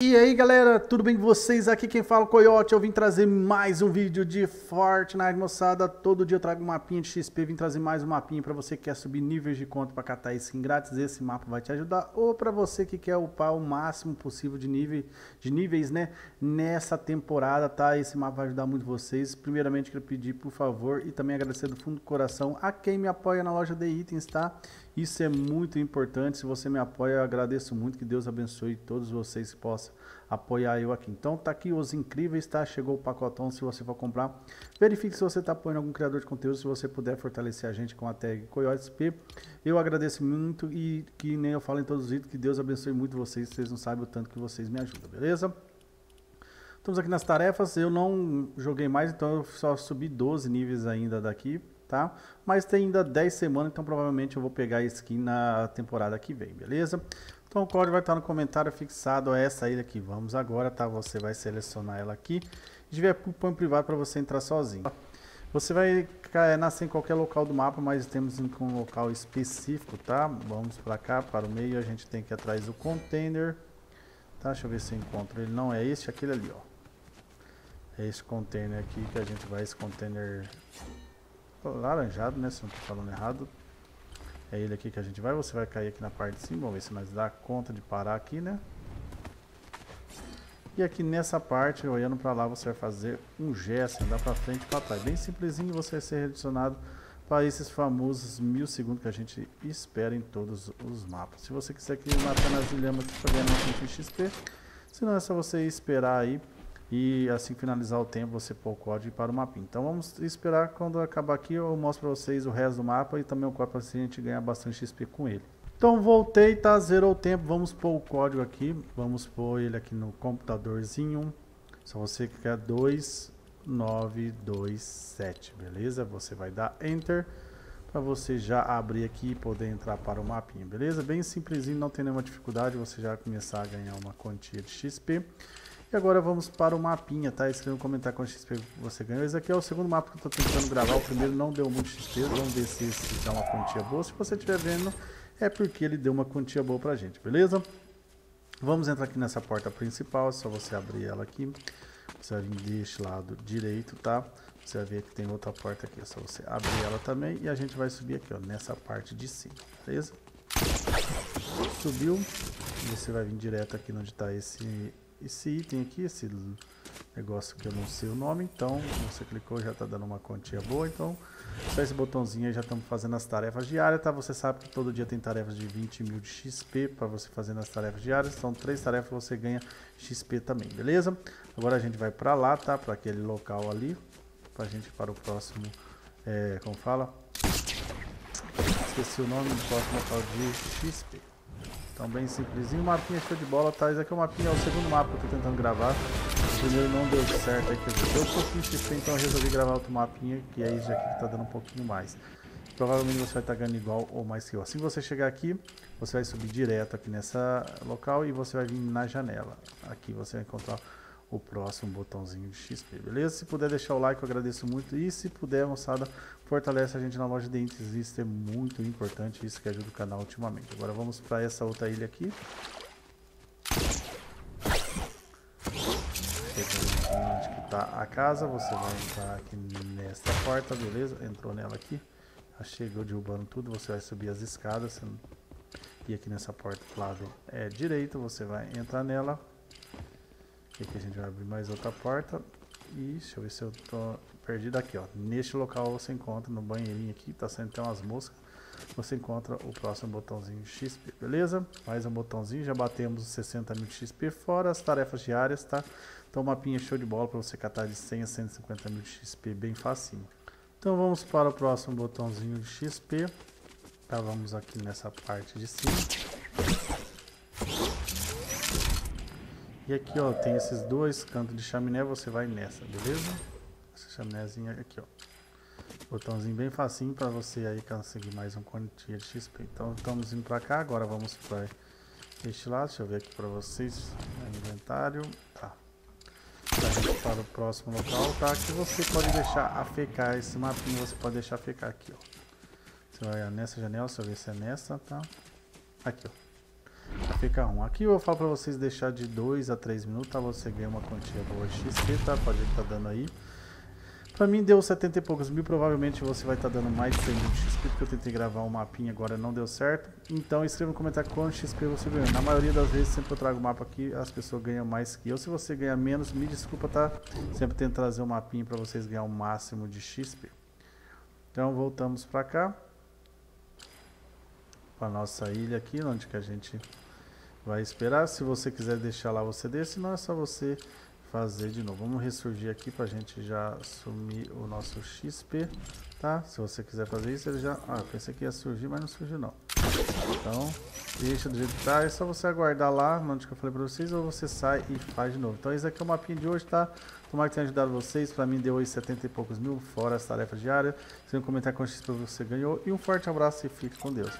E aí galera, tudo bem com vocês? Aqui quem fala é o Coyote, eu vim trazer mais um vídeo de Fortnite, moçada. Todo dia eu trago um mapinha de XP, vim trazer mais um mapinha para você que quer subir níveis de conta para catar skin grátis. Esse mapa vai te ajudar. Ou para você que quer upar o máximo possível de, nível, de níveis, né? Nessa temporada, tá? Esse mapa vai ajudar muito vocês. Primeiramente, quero pedir, por favor, e também agradecer do fundo do coração a quem me apoia na loja de itens, tá? Isso é muito importante. Se você me apoia, eu agradeço muito. Que Deus abençoe todos vocês que possam apoiar eu aqui. Então tá aqui os incríveis, tá? Chegou o pacotão se você for comprar. Verifique se você está apoiando algum criador de conteúdo, se você puder fortalecer a gente com a tag CoyotesP. Eu agradeço muito e que nem eu falo em todos os vídeos, que Deus abençoe muito vocês. Vocês não sabem o tanto que vocês me ajudam, beleza? Estamos aqui nas tarefas, eu não joguei mais, então eu só subi 12 níveis ainda daqui, tá? Mas tem ainda 10 semanas, então provavelmente eu vou pegar a skin na temporada que vem, beleza? Então o código vai estar no comentário fixado a essa ilha aqui. Vamos agora, tá? Você vai selecionar ela aqui. Se tiver põe privado para você entrar sozinho. Você vai nascer em qualquer local do mapa, mas temos um local específico, tá? Vamos para cá, para o meio, a gente tem que ir atrás do container. Tá? Deixa eu ver se eu encontro ele. Não, é este, aquele ali, ó. É esse container aqui que a gente vai, esse container laranjado, né? Se não estou falando errado. É ele aqui que a gente vai. Você vai cair aqui na parte de cima. Vamos ver se nós dá conta de parar aqui, né? E aqui nessa parte, olhando para lá, você vai fazer um gesto, andar para frente e para trás. Bem simplesinho, você vai ser redirecionado para esses famosos mil segundos que a gente espera em todos os mapas. Se você quiser aqui matar nas ilhamas para ganhar uma XP, senão é só você esperar aí e assim finalizar o tempo você pôr o código para o mapinha. Então vamos esperar quando acabar aqui eu mostro para vocês o resto do mapa e também o código para a gente ganhar bastante XP com ele. Então voltei, tá? Zerou o tempo, vamos pôr o código aqui, vamos pôr ele aqui no computadorzinho. Só você que quer 2927, beleza? Você vai dar Enter para você já abrir aqui e poder entrar para o mapinha, beleza? Bem simplesinho, não tem nenhuma dificuldade, você já começar a ganhar uma quantia de XP. E agora vamos para o mapinha, tá? Escreva um comentário quanto XP você ganhou. Esse aqui é o segundo mapa que eu estou tentando gravar. O primeiro não deu muito XP. Vamos ver se esse dá uma quantia boa. Se você estiver vendo, é porque ele deu uma quantia boa pra gente, beleza? Vamos entrar aqui nessa porta principal. É só você abrir ela aqui. Você vai vir deste lado direito, tá? Você vai ver que tem outra porta aqui. É só você abrir ela também. E a gente vai subir aqui, ó, nessa parte de cima, beleza? Subiu. Você vai vir direto aqui onde está esse esse item aqui, esse negócio que eu não sei o nome, então você clicou já está dando uma quantia boa, então só esse botãozinho aí já estamos fazendo as tarefas diárias, tá? Você sabe que todo dia tem tarefas de 20 mil de XP para você fazer nas tarefas diárias, então três tarefas você ganha XP também, beleza? Agora a gente vai para lá, tá? Para aquele local ali, para a gente para o próximo, é, como fala? Esqueci o nome do próximo local de XP. Então bem simplesinho, mapinha show de bola, tá? Esse aqui é o mapinha, é o segundo mapa que eu tô tentando gravar. O primeiro não deu certo um pouquinho de XP, então eu resolvi gravar outro mapinha, que é esse aqui que tá dando um pouquinho mais. Provavelmente você vai estar tá ganhando igual ou mais que eu. Assim que você chegar aqui, você vai subir direto aqui nessa local e você vai vir na janela. Aqui você vai encontrar o próximo botãozinho de XP, beleza? Se puder deixar o like, eu agradeço muito. E se puder, moçada, fortalece a gente na loja de itens. Isso é muito importante, isso que ajuda o canal ultimamente. Agora vamos para essa outra ilha aqui. Onde que tá a casa, você vai entrar aqui nesta porta, beleza? Entrou nela aqui. Já chegou derrubando tudo, você vai subir as escadas. E aqui nessa porta lado é direito, você vai entrar nela Aqui a gente vai abrir mais outra porta. E deixa eu ver se eu tô perdido aqui, ó. Neste local você encontra no banheirinho aqui, tá saindo até umas moscas. Você encontra o próximo botãozinho XP, beleza? Mais um botãozinho, já batemos os 60 mil XP, fora as tarefas diárias, tá? Então mapinha show de bola para você catar de 100 a 150 mil XP, bem facinho. Então vamos para o próximo botãozinho de XP. Tá, vamos aqui nessa parte de cima. E aqui, ó, tem esses dois cantos de chaminé, você vai nessa, beleza? Essa chaminézinha aqui, ó. Botãozinho bem facinho para você aí conseguir mais um quantia de XP. Então, estamos indo para cá, agora vamos para este lado. Deixa eu ver aqui para vocês. Inventário, tá. Para o próximo local, tá? Aqui você pode deixar afecar esse mapinha, você pode deixar afecar aqui, ó. Você vai nessa janela, deixa eu ver se é nessa, tá? Aqui, ó fica ruim. Aqui eu falo pra vocês deixar de 2 a 3 minutos, tá? Você ganha uma quantia boa de XP, tá? Pode que tá dando aí. Pra mim deu 70 e poucos mil, provavelmente você vai estar tá dando mais de 100 mil de XP, porque eu tentei gravar um mapinha agora não deu certo. Então escreva no comentário quanto XP você ganhou. Na maioria das vezes, sempre que eu trago o mapa aqui, as pessoas ganham mais que eu. Se você ganha menos, me desculpa, tá? Sempre tento trazer um mapinha pra vocês ganhar o máximo de XP. Então voltamos pra cá. Pra nossa ilha aqui, onde que a gente vai esperar. Se você quiser deixar lá, você deixa, senão é só você fazer de novo. Vamos ressurgir aqui para a gente já sumir o nosso XP, tá? Se você quiser fazer isso, ele já... Ah, pensei que ia surgir, mas não surgiu não. Então, deixa do jeito que tá, é só você aguardar lá, onde que eu falei para vocês, ou você sai e faz de novo. Então esse aqui é o mapinha de hoje, tá? Tomara que tenha ajudado vocês, para mim deu aí 70 e poucos mil, fora as tarefas diárias. Se não comentar com o XP você ganhou. E um forte abraço e fique com Deus.